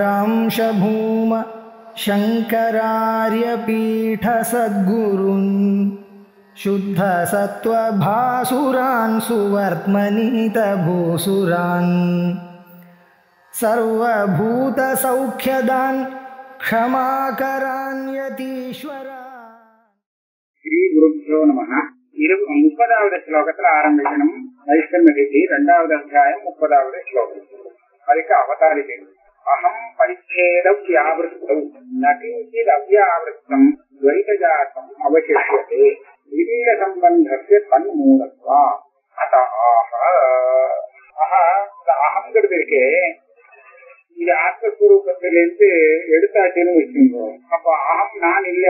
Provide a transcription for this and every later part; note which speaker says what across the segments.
Speaker 1: शङ्करांशभूम शङ्करार्यपीठसद्गुरुन् शुद्धसत्त्वभासुरान् सुवर्त्मनीतभूसुरान् सर्वभूतसौख्यदान् क्षमाकरान्यतीश्वरा
Speaker 2: ஸ்ரீ குருபியோ நம இரு முப்பதாவது ஸ்லோகத்துல ஆரம்பிக்கணும் வைஷ்ணவ கீதை ரெண்டாவது அத்தியாயம் முப்பதாவது ஸ்லோகம் அதுக்கு அவதாரிகை அகம் பரிச்சேதம் வியாவிருத்தம் நகிஞ்சித் அவ்யாவிருத்தம் துவைதஜாத்தம் அவசிஷியதே விதீய சம்பந்தस्य தன்மூலத்வா அத ஆக ஆஹா இந்த அகங்கிறது இருக்கே இது ஆத்மஸ்வரூபத்திலிருந்து எடுத்தாச்சுன்னு வச்சுக்கோங்க அப்ப அகம் நான் இல்ல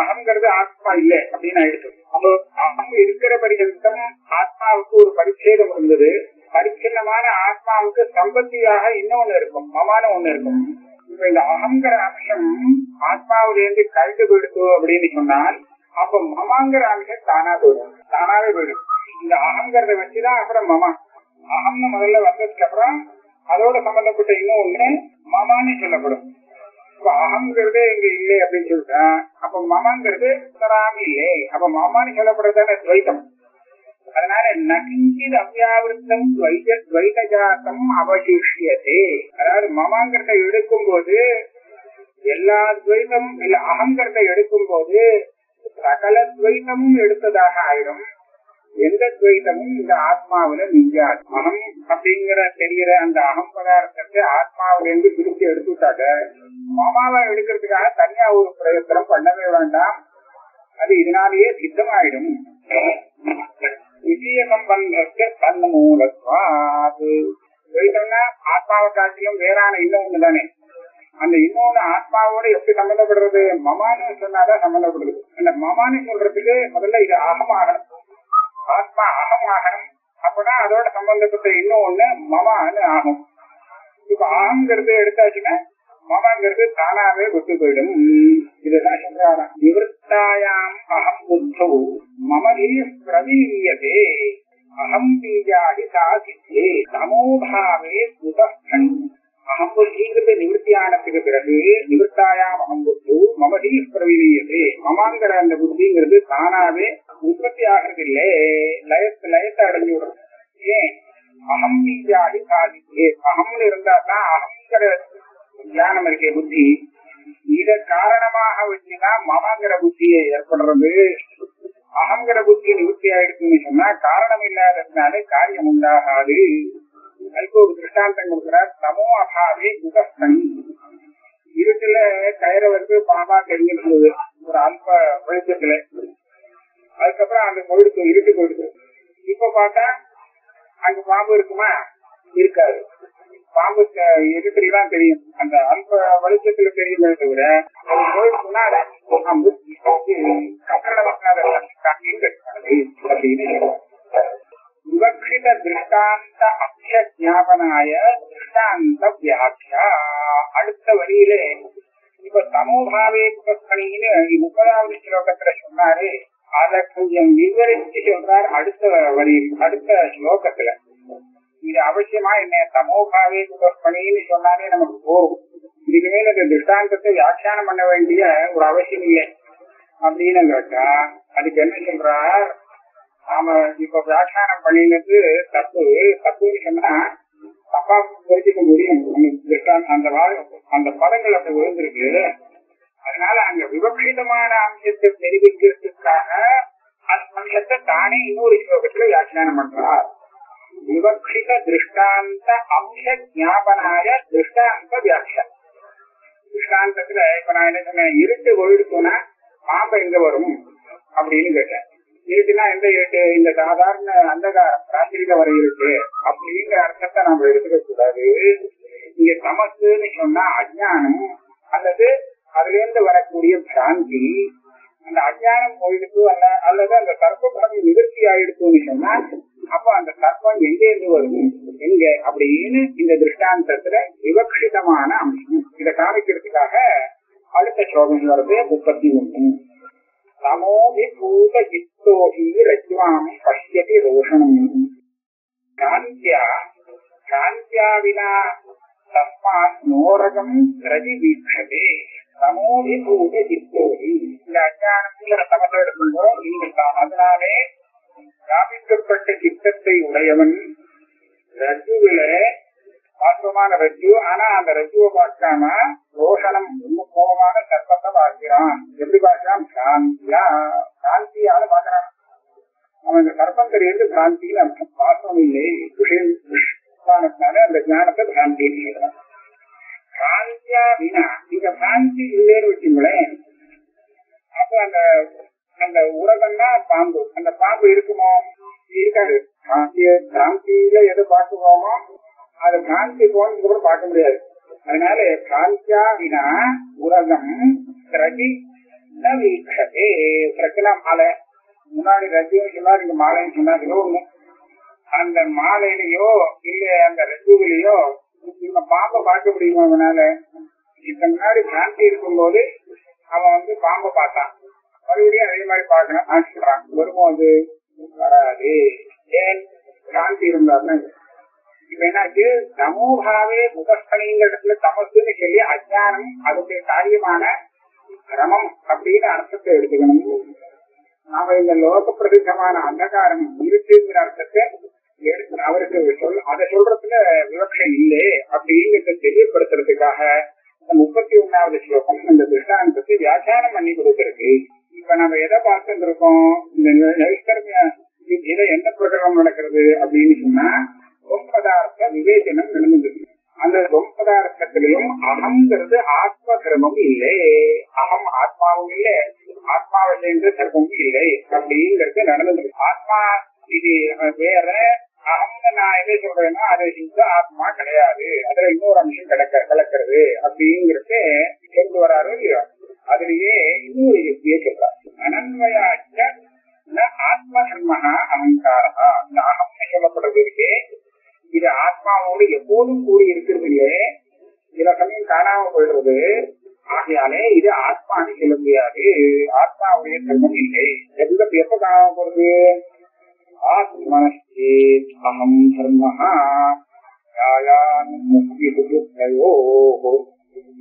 Speaker 2: அகங்கிறது ஆத்மா இல்ல அப்படின்னு ஆயிடுச்சு அப்போ அகம் இருக்கிற பரியந்தம் ஆத்மாவுக்கு ஒரு பரிச்சேதம் இருந்தது பரிச்சின்னமான ஆத்மாவுக்கு சம்பத்தியாக இன்னொன்னு இருக்கும் மமான ஒண்ணு இருக்கும். இப்ப இந்த அகங்கிற அம்சம் ஆத்மாவிலிருந்து கழித்து விடுத்து அப்படின்னு சொன்னால் அப்ப மமாங்கிற அம்சம் தானா போயிடும் தானாவே போயிடும். இந்த அகங்கிறத வச்சுதான் அப்புறம் மமா. அகம்னு முதல்ல வந்ததுக்கு அப்புறம் அதோட சம்பந்தப்பட்ட இன்னும் ஒண்ணு மமான்னு சொல்லப்படும். இப்ப அகங்கிறது இங்க இல்லை அப்படின்னு சொல்லிட்டா அப்ப மமாங்கிறது இல்லை அப்ப மமான்னு சொல்லப்படுறதான துவைத்தம். அதனால நகிஞ்சித் அவ்யாவிருத்தம் துவைத துவைதஜாத்தம் அவசிஷியதே. அதாவது மமாங்கிறத எடுக்கும் போது எல்லா துவைதம் இல்ல அகங்கிறத எடுக்கும் போது சகல துவைதமும் எடுத்ததாக ஆயிடும் எந்த துவைத்தமும் இந்த ஆத்மாவில மிஞ்சாது. அகம் அப்படிங்கிற தெரிகிற அந்த அகம் பதார்த்தத்தை ஆத்மாவில இருந்து பிரிச்சு எடுத்துட்டாங்க மமாவை எடுக்கிறதுக்காக தனியா ஒரு பிரயத்தனம் பண்ணவே வேண்டாம். அது இதனாலேயே சித்தமாயிடும். விஷயகம் பண்றதுக்கு தன் மூலத்வாது துவைத்தம்னா ஆத்மாவை காட்டிலும் வேறான இன்னொன்னு தானே. அந்த இன்னொன்னு ஆத்மாவோட எப்படி சம்பந்தப்படுறது? மமான்னு சொன்னாதான் சம்பந்தப்படுறது அந்த மமான்னு சொல்றதுக்கு முதல்ல இது அகமாகணும். ஆத்மா அகமாகணும். அப்படின்னா அதோட சம்பந்தப்பட்ட இன்னும் ஒண்ணு மமான்னு ஆகும். இப்ப ஆங்கிறது எடுத்தாச்சுன்னா மமாங்கிறது தானாவே விட்டு போயிடும். இதுதான் சொல்றாராம் நிவர்த்தாயாம் அகம் புத்தோ. மமதி பிரவீயதே. அகம் பீஜாதி சாதித்தே சமோபாவே புதன் அகம் புத்திங்கிறது நிவர்த்தியானத்துக்கு பிறகு நிவர்த்தாயாம் அகம் புத்து. மமதி பிரவீயதே. மமாங்கிற அந்த புத்திங்கிறது தானாவே உற்பத்தி ஆகிறது இல்லே லயத்து லயத்தை அடைஞ்சு விடும். ஏன்? அகம் பீஜாதி சாதித்தே அகம்னு இருந்தா தான் அகங்கிற ஞானம் இருக்கே புத்தி. இத காரணமாக வச்சுதான் மமங்கிற புத்தியை ஏற்படுறது. அகங்கிற புத்தி நிவர்த்தி ஆயிடுச்சுன்னு சொன்னா காரணம் இல்லாததுனால காரியம் உண்டாகாது. அதுக்கு ஒரு திருஷ்டாந்தம் கொடுக்கிறார் சமோ அகாவே குகஸ்தன் இருட்டுல கயிற வந்து தெரிஞ்சிருந்தது ஒரு அல்ப வெளிச்சத்துல. அதுக்கப்புறம் அந்த போயிடுச்சு இருட்டு போயிடுச்சு இப்ப பார்த்தா அங்க பாம்பு இருக்குமா? இருக்காது. பாம்புக்கு இருட்டுல தான் தெரியும். அந்த அல்ப வெளிச்சத்துல தெரியுமே தவிர அது போயிடுச்சுன்னா பாம்பு விவக்ஷித திருஷ்டாந்த அக்ஷ ஜாபனாய திருஷ்டாந்த வியாக்கியா. அடுத்த வரியிலே இப்ப சமூகாவே புகப்பணின்னு முப்பதாவது ஸ்லோகத்துல சொன்னாரு. அதை கொஞ்சம் விவரிச்சு சொல்றார் அடுத்த வரி அடுத்த ஸ்லோகத்துல இது அவசியமா என்ன சமூகாவே புகஸ்தனின்னு சொன்னாலே நமக்கு போகும் இதுக்கு மேல இந்த திருஷ்டாந்தத்தை வியாக்கியானம் பண்ண வேண்டிய ஒரு அவசியம் இல்லை. அப்படின்னு கேட்டா அதுக்கு என்ன சொல்றார் நாம இப்ப வியாக்கியானம் பண்ணினது தப்பு. தப்புன்னு சொன்னா தப்பா தெரிஞ்சுக்க முடியும். அந்த அந்த பதங்கள் அப்படி விழுந்திருக்கு. அதனால அங்க விவக்ஷிதமான அம்சத்தை தெரிவிக்கிறதுக்காக அந்த அம்சத்தை தானே இன்னொரு ஸ்லோகத்துல வியாக்கியானம் பண்றார். விவக்ஷித திருஷ்டாந்த அம்ச ஜாபனாய திருஷ்டாந்த வியாக்கியா திருஷ்டாந்தத்துல இப்ப நான் என்ன சொன்னேன் இருட்டு போயிடுச்சுன்னா பாம்பு எங்க வரும் அப்படின்னு கேட்டேன். இருட்டுனா எந்த இருட்டு? இந்த சாதாரண அந்தகாரம் ராத்திரியில வர இருக்கு அப்படிங்கிற அர்த்தத்தை நம்ம எடுத்துக்க கூடாது இங்க தமசுன்னு சொன்னா அஜானம் அல்லது அதுல இருந்து வரக்கூடிய பிராந்தி. அந்த அஜானம் போயிடுச்சு அல்ல அல்லது அந்த சர்ப்பம் நிவர்த்தி ஆயிடுச்சுன்னு சொன்னா அப்ப அந்த சர்ப்பம் எங்க இருந்து வரும் எங்க? அப்படின்னு இந்த திருஷ்டாந்தத்துல விவக்ஷிதமான அம்சம். இதை காமிக்கிறதுக்காக அடுத்த ஸ்லோகம் வருது முப்பத்தி ஒண்ணு சமோபிபூத சித்தோகி ரஜ்வாமி பசியதி ரோஷனம் காந்தியா காந்தியா வினா தஸ்மாத் நோரகம் ரதி வீட்சதே. சமோதி பூத சித்தோகி இந்த அஜானத்துல தவறு எடுக்கும்போது இந்த அதனாலே ஸ்தாபிக்கப்பட்ட கிட்டத்தை உடையவன் ரஜுவில வாஸ்தவமான ரஜு. ஆனா அந்த ரஜுவை பார்க்காம ரோஷனம் ரொம்ப கோபமான சர்ப்பத்தை பார்க்கிறான். எப்படி பார்க்கிறான்? பிராந்தியா பிராந்தியால பார்க்கிறான். அவன் இந்த சர்ப்பம் தெரியுது பிராந்தின்னு அர்த்தம் இல்லை. விஷயத்தானத்தினால அந்த ஞானத்தை பிராந்தின்னு சொல்றான் பிராந்தியா வீணா இந்த பிராந்தி இல்லைன்னு வச்சுங்களேன் பார்க்க முடியாது. அதனால பிராந்தியா வினா உரகம் ரஜி பிரச்சனை மாலை. முன்னாடி ரஜினி சொன்னா நீங்க மாலைன்னு சொன்னாங்களோ அந்த மாலையிலயோ இல்ல அந்த ரஜுவிலையோ இந்த பாம்பை பார்க்க முடியுமா அவனால இப்ப முன்னாடி பிராந்தி இருக்கும்போது அவன் வந்து பாம்பை பார்த்தான். மறுபடியும் அதே மாதிரி பார்க்கணும் ஆசைப்படுறான் வருமோ அது வராது ஏன் பிராந்தி இருந்தாருன்னா இப்ப என்னாச்சு தமோபாவே முகஸ்தனிங்கிற இடத்துல தமசுன்னு சொல்லி அஜானம் அதனுடைய காரியமான கிரமம் அப்படின்னு அர்த்தத்தை எடுத்துக்கணும் நாம இந்த லோக பிரசித்தமான அந்தகாரம் இருக்குங்கிற அர்த்தத்தை எடுத்து அவருக்கு சொல் அதை சொல்றதுல விவக்ஷை இல்லை அப்படிங்கிறத தெரியப்படுத்துறதுக்காக இந்த முப்பத்தி ஒன்னாவது ஸ்லோகம் இந்த திருஷ்டாந்தத்தை வியாக்கியானம் பண்ணி கொடுத்திருக்கு இப்ப நம்ம பார்த்துட்டு இருக்கோம். இந்த நைஷ்கர்மிய இதை எந்த பிரகடனம் நடக்கிறது அப்படின்னு சொன்னா தொம்பதார்த்த விவேச்சனம் நடந்துருக்கு அந்த தொம்பதார்த்தத்திலையும் அகங்கிறது ஆத்ம கிரமம் இல்லை. அகம் ஆத்மாவும் இல்லை. ஆத்மாவை சேர்ந்த இல்லை. அப்படிங்கிறது நடந்துருக்கு ஆத்மா இது வேற அகம்னு நான் எதை சொல்றேன்னா அதை இந்த ஆத்மா கிடையாது. அதுல இன்னொரு அம்சம் கிடக்க கலக்கிறது அப்படிங்கிறது கொண்டு வராரு அதுலயே இன்னொரு யுக்தியை சொல்றாரு அனன்வயாச்ச ஆத்ம தர்மஹா அகங்காரா இந்த அகம் சொல்லப்படுறது இருக்கே இது ஆத்மாவோடு எப்போதும் கூடி இருக்கிறது இல்லையே சில சமயம் காணாம போயிடுறது ஆகையாலே இது ஆத்மான்னு சொல்ல முடியாது ஆத்மாவுடைய தர்மம் இல்லை எந்த எப்ப காணாம போறது ஆத்மனேத் அகம் தர்மஹா யாயான் முக்தியோः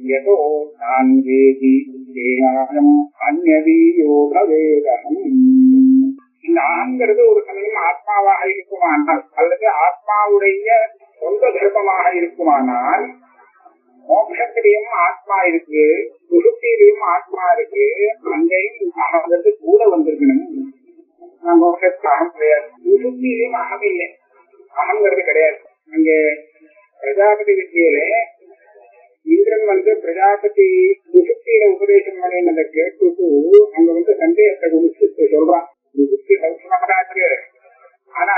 Speaker 2: यतो नान्वेति तेनाहम् अन्यदीयो भवेदहम् இந்த ஆங்கிறது ஒரு சமயம் ஆத்மாவாக இருக்குமானால் அல்லது ஆத்மாவுடைய சொந்த தர்மமாக இருக்குமானால் மோட்சத்திலையும் ஆத்மா இருக்கு சுசுத்திலையும் ஆத்மா இருக்கு அங்கேயும் அகங்கிறது கூட வந்திருக்கணும் நான் மோட்சத்துக்கு அகம் கிடையாது சுசுத்திலையும் அகம் இல்லை அகங்கிறது கிடையாது அங்க பிரஜாபதி வித்தியில இந்திரன் வந்து பிரஜாபதி சுசுத்தியில உபதேசம் பண்ணினதை கேட்டுட்டு அங்க வந்து சந்தேகத்தை குறிச்சு சொல்றான் சுசுத்தி சௌசமகராஜு ஆனா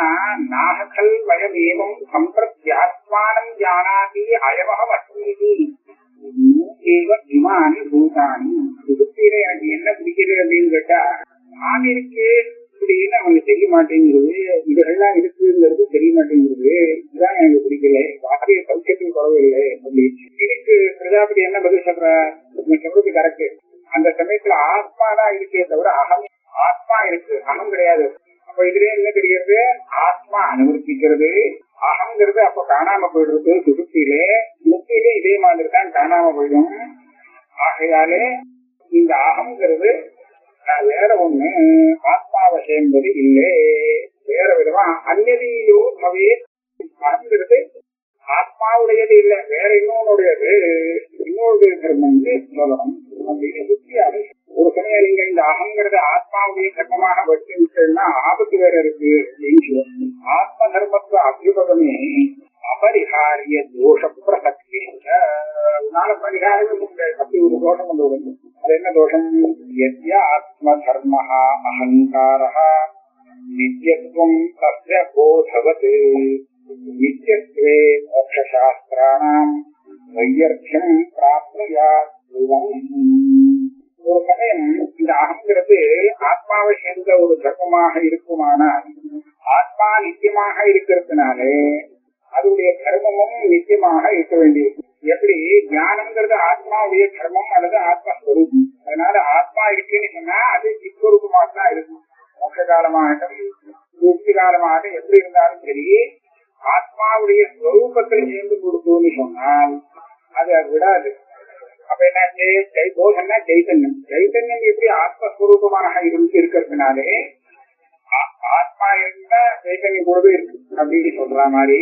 Speaker 2: நாகக்கல் வயம் ஏவம் சம்பிரத்யாத்மானம் ஜானாதி அயவக அஸ்மீதி ஏவ இமானி பூதானி சுசுத்தியில எனக்கு என்ன பிடிக்கிறது அப்படின்னு கேட்டா நான் இருக்கேன் இப்படின்னு அவங்களுக்கு தெரிய மாட்டேங்கிறது இதெல்லாம் இருக்குங்கிறது தெரிய மாட்டேங்கிறது இதுதான் எனக்கு பிடிக்கல. வாக்கிய சௌக்கியத்தின் குறவு இல்லை அப்படின்னு இதுக்கு பிரஜாபதி என்ன பதில் சொல்ற? சொல்றது கரெக்ட் அந்த சமயத்துல ஆத்மா தான் இருக்கே தவிர அகம் ஆத்மா இருக்கு அகம் கிடையாது. அப்ப இதுல என்ன தெரிகிறது ஆத்மா அனுமதிக்கிறது. அகங்கிறது அப்ப காணாம போயிடுறது சுசுத்திலே முக்கியிலே இதே மாதிரி தான் காணாம போயிடும். ஆகையாலே இந்த அகங்கிறது வேற ஒண்ணு ஆத்மாவை சேர்ந்தது இல்லை. வேற விதமா அந்நதியோ பவே அகங்கிறது ஆத்மாவுடையது இல்ல வேற இன்னொன்னுடையது. இன்னொரு தர்மம் சொல்லணும் அப்படின்னு புத்தியாது ஒரு சமயம் நீங்க இந்த அகங்கிறத ஆத்மாவுடைய தர்மமாக வச்சுன்னா ஆபத்து வேற இருக்கு அப்படின்னு சொல்லணும் ஆத்ம தர்மத்துவ அபியுபகமே அபரிகாரிய தோஷ பிரசக்தி உன்னால பரிகாரமே முடியாது அப்படி ஒரு தோஷம் கொண்டு வரும் அது என்ன தோஷம் எத்ய ஆத்ம தர்ம அகங்கார நித்தியத்துவம் தஸ்ய போதவத் நித்தியத்வே மோட்சசாஸ்திராணாம் வையர்த்தியம் பிராப்னுயாத் ஒரு சமயம் இந்த அகங்கிறது ஆத்மாவை சேர்ந்த ஒரு தர்மமாக இருக்குமானால் ஆத்மா நித்தியமாக இருக்கிறதுனாலே அதனுடைய தர்மமும் நிச்சயமாக இருக்க வேண்டியிருக்கும். எப்படி? ஞானம்ங்கிறது ஆத்மாவுடைய கர்மம் அல்லது ஆத்மஸ்வரூபம் அதனால ஆத்மா இருக்குன்னு சொன்னா அது சிஸ்வரூபமாக தான் இருக்கும். மோட்ச காலமாகட்டும் முக்தி காலமாக எப்படி இருந்தாலும் சரி ஆத்மாவுடைய ஸ்வரூபத்தில் சேர்ந்து கொடுத்தோம்னு சொன்னால் அது விடாது. அப்ப என்ன சை போதன்னா சைத்தன்யம் சைத்தன்யம் எப்படி ஆத்மஸ்வரூபமாக இருந்து இருக்கிறதுனாலே ஆத்மா என்ன சைத்தன்யம் கூடவே இருக்கு அப்படின்னு சொல்ற மாதிரி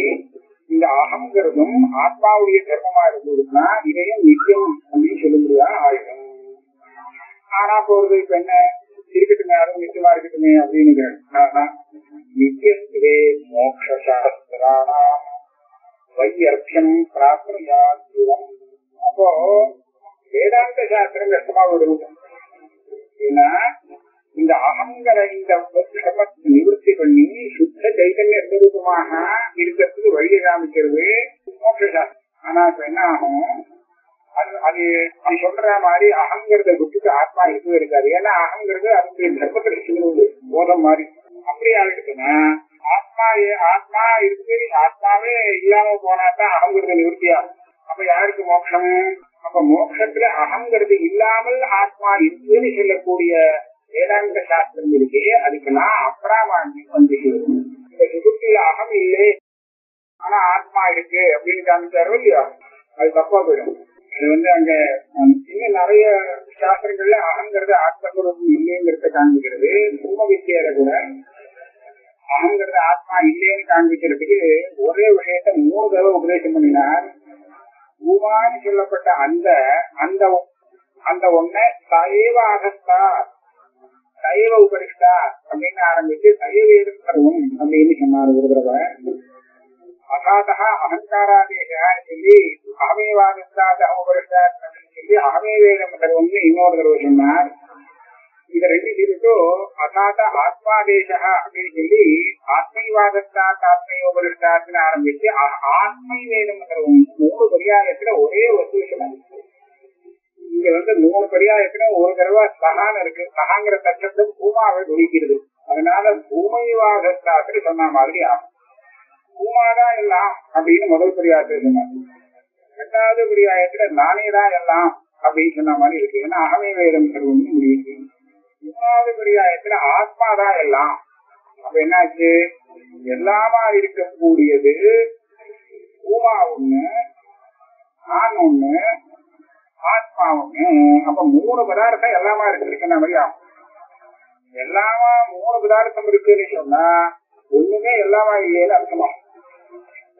Speaker 2: இந்த அகங்கிறதும் ஆத்மாவுடைய தர்மமா இருந்ததுன்னா இதையும் நித்தியம் அப்படின்னு சொல்ல முடியாத ஆயிடும் ஆனா போறது இப்ப என்ன? இருக்கட்டுமே அதுவும் நிச்சயமா இருக்கட்டுமே அப்படின்னு நித்தியத்திலே மோக்ஷாஸ்திராணாம் வையர்த்தியம் பிராப்தியாத்வம் அப்போ வேதாந்த சாஸ்திரம் கஷ்டமா வரும் ஏன்னா இந்த அகங்கர இந்த சிரமத்தை நிவர்த்தி பண்ணி சுத்த சைதன்ய ஸ்வரூபமாக இருக்கிறதுக்கு வழியை காமிக்கிறது. மோட்ச ஆனா இப்ப என்ன ஆகும்? அது அது அது சொல்ற மாதிரி அகங்கிறத விட்டுட்டு ஆத்மா இருக்கவே இருக்காது. ஏன்னா அகங்கிறது அதனுடைய தர்மத்தில் சொல்லுவது போதம் மாதிரி. அப்படியா இருக்குன்னா ஆத்மா ஆத்மா இருக்கு ஆத்மாவே இல்லாம போனா தான் அகங்கிறது நிவர்த்தியாகும் அப்ப யாருக்கு மோட்சம்? அப்ப மோட்சத்துல அகங்கிறது இல்லாமல் ஆத்மா இருக்குன்னு சொல்லக்கூடிய வேதாந்த சாஸ்திரம் இருக்கு அதுக்கெல்லாம் அப்ராமாண்யம் வந்து சேரும். இந்த சுகுத்தில அகம் இல்லை. ஆனா ஆத்மா இருக்கு அப்படின்னு காமிச்சாரோ இல்லையா அது தப்பா போயிடும். இது வந்து அங்க இன்னும் நிறைய சாஸ்திரங்கள்ல அகங்கிறது ஆத்மஸ்வரூபம் இல்லைங்கிறத காண்பிக்கிறது. பூம வித்தியில கூட அகங்கிறது ஆத்மா இல்லைன்னு காண்பிக்கிறதுக்கு ஒரே விஷயத்த மூணு தடவை உபதேசம் பண்ணினார். பூமான்னு சொல்லப்பட்ட அந்த அந்த அந்த ஒன்ன சைவ சைவ உபரிஷ்டா அப்படின்னு ஆரம்பிச்சு சைவேதம் சர்வம் அப்படின்னு சொன்னார் ஒரு தடவை. அகாதா அகங்காராதேசா சொல்லி அகமேவாதஸ்தாத உபரிஷ்டாத் அப்படின்னு சொல்லி அகமேவேதம் சர்வம்னு இன்னொரு தடவை சொன்னார். இத ரெண்டு சொல்லிட்டு அசாத ஆத்மாதேசா அப்படின்னு சொல்லி ஆத்மைவாதஸ்தாத் ஆத்மையோபரிஷ்டாத்னு ஆரம்பிச்சு ஆ- ஆத்மை வேதம் சர்வம் மூணு பரியாயத்துல ஒரே ஒரு விஷயம் இங்க வந்து மூணு பரியாயத்துல ஒரு தடவை சகான் இருக்கு. சகாங்கிற தச்சத்தும் பூமாவை குறிக்கிறது அதனால பூமைவாதஸ்தாத்துல சொன்ன மாதிரி ஆகும். பூமாதான் எல்லாம் அப்படின்னு முதல் பரியாயத்துல சொன்னாங்க ரெண்டாவது பரியாயத்துல நானே தான் எல்லாம் அப்படின்னு சொன்ன மாதிரி இருக்கு. ஏன்னா அகமே வேதம் சர்வம்னு முடியுது மூணாவது பரியாயத்துல ஆத்மாதான் எல்லாம். அப்ப என்னாச்சு? எல்லாமா இருக்கக்கூடியது பூமா ஒண்ணு நான் ஒண்ணு ஆத்மாவுமே அப்ப மூணு பதார்த்தம் எல்லாமா இருக்கு சொன்ன மாதிரி ஆகும் எல்லாமா மூணு பதார்த்தம் இருக்குன்னு சொன்னா ஒண்ணுமே எல்லாமா இல்லையேன்னு அர்த்தமா?